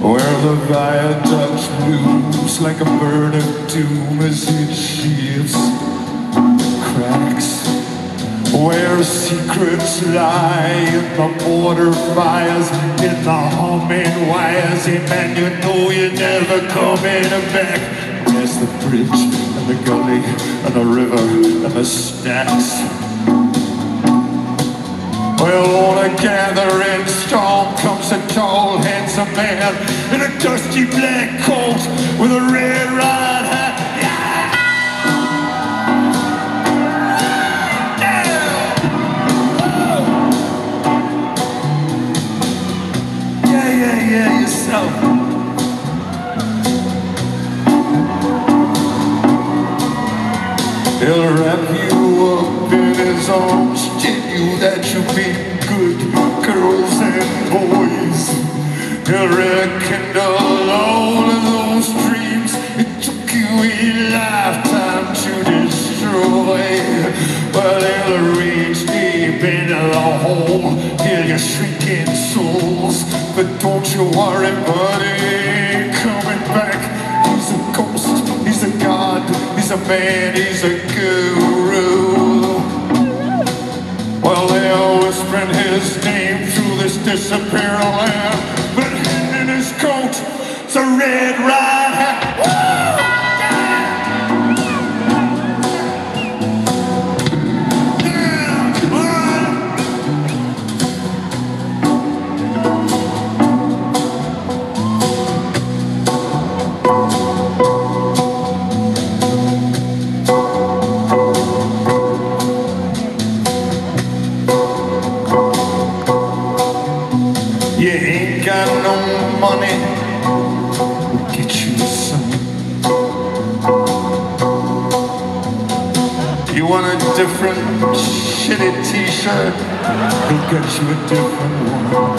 the viaduct moves like a bird of doom as it shifts, cracks. Where secrets lie in the border fires, in the humming wires, and man, you know you're never coming back. There's the bridge and the gully and the river and the stacks. Well, on a gathering storm comes a handsome man in a dusty black coat with a red right hat. Yeah, yeah, yeah, yourself. He'll wrap you up in his arms, tell you that you'll be He'll rekindle all of those dreams it took you a lifetime to destroy. Well, he'll reach deep into the hole, heal your shrinking souls. But don't you worry, buddy, coming back. He's a ghost, he's a god, he's a man, he's a guru. Well, they are whispering his name through this disappearing land. Red right want a different shitty t-shirt? We'll get you a different one.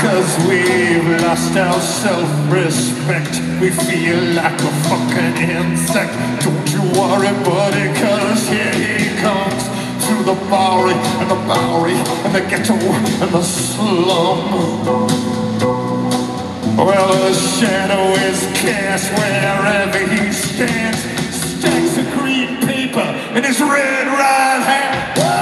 Cause we've lost our self-respect. We feel like a fucking insect. Don't you worry, buddy, cause here he comes. Through the Bowery and the Bowery and the ghetto and the slum. Well, the shadow is cast wherever he stands. Stacks of green paper in his red right hand.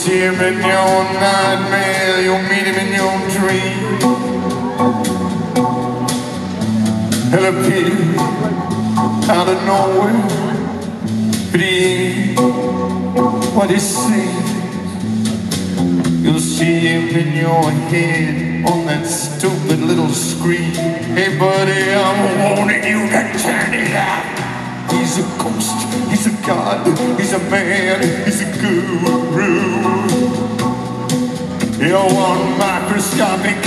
see him in your nightmare, you'll meet him in your dream. He'll appear out of nowhere, but he ain't what he seems. You'll see him in your head on that stupid little screen. Hey buddy, I'm god, he's a man, he's a guru. You're one microscopic